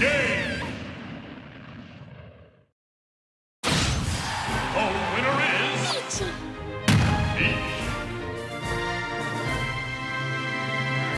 game. The winner is...